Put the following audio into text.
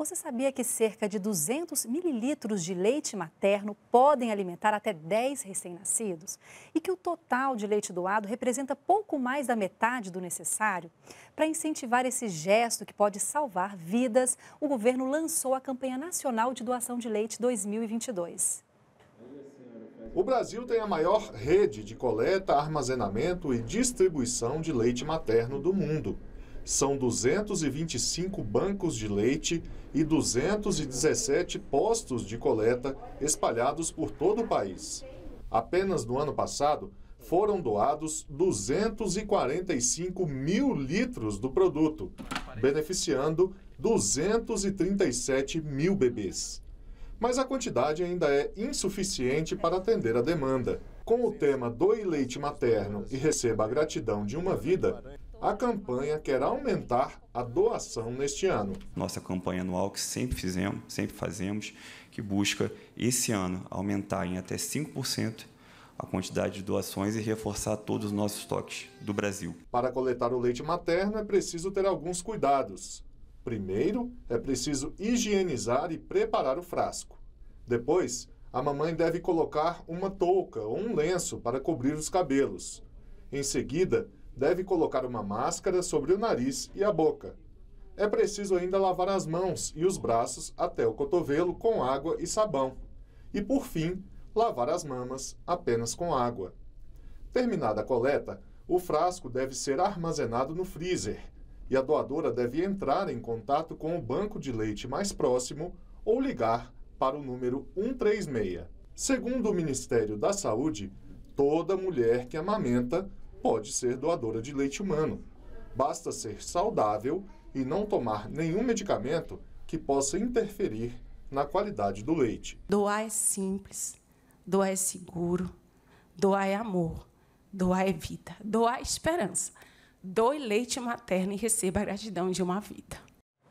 Você sabia que cerca de 200 mililitros de leite materno podem alimentar até 10 recém-nascidos? E que o total de leite doado representa pouco mais da metade do necessário? Para incentivar esse gesto que pode salvar vidas, o governo lançou a campanha nacional de doação de leite 2022. O Brasil tem a maior rede de coleta, armazenamento e distribuição de leite materno do mundo. São 225 bancos de leite e 217 postos de coleta espalhados por todo o país. Apenas no ano passado, foram doados 245 mil litros do produto, beneficiando 237 mil bebês. Mas a quantidade ainda é insuficiente para atender a demanda. Com o tema Doe Leite Materno e Receba a Gratidão de uma Vida, a campanha quer aumentar a doação neste ano. Nossa campanha anual que sempre fizemos, sempre fazemos, que busca esse ano aumentar em até 5% a quantidade de doações e reforçar todos os nossos estoques do Brasil. Para coletar o leite materno é preciso ter alguns cuidados. Primeiro, é preciso higienizar e preparar o frasco. Depois, a mamãe deve colocar uma touca ou um lenço para cobrir os cabelos. Em seguida, deve colocar uma máscara sobre o nariz e a boca. É preciso ainda lavar as mãos e os braços até o cotovelo com água e sabão. E, por fim, lavar as mamas apenas com água. Terminada a coleta, o frasco deve ser armazenado no freezer e a doadora deve entrar em contato com o banco de leite mais próximo ou ligar para o número 136. Segundo o Ministério da Saúde, toda mulher que amamenta pode ser doadora de leite humano. Basta ser saudável e não tomar nenhum medicamento que possa interferir na qualidade do leite. Doar é simples, doar é seguro, doar é amor, doar é vida, doar é esperança. Doe leite materno e receba a gratidão de uma vida.